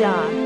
job.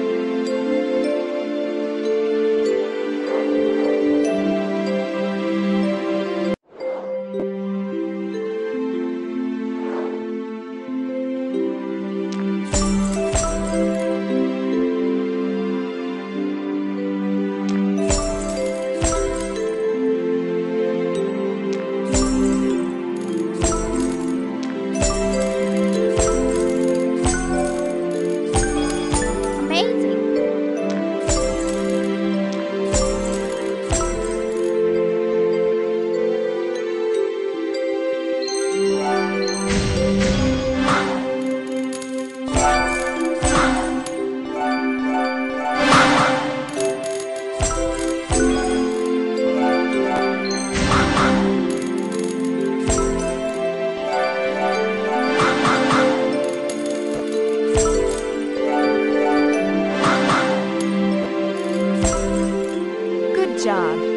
job.